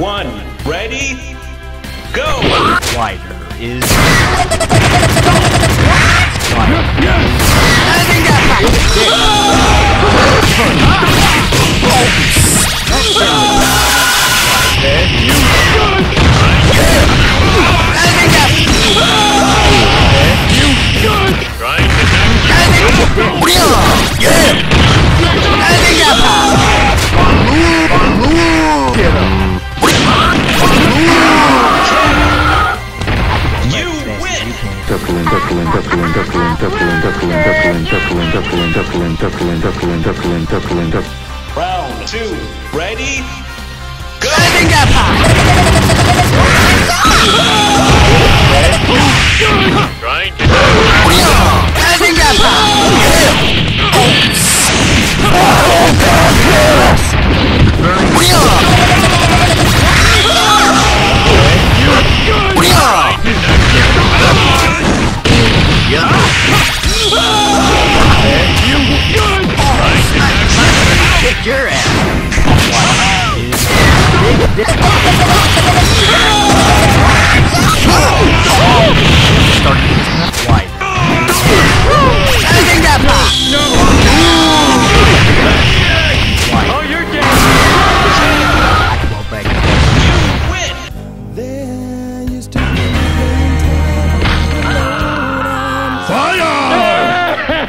Round one. Ready? Go! Wider is. You Round two. Ready?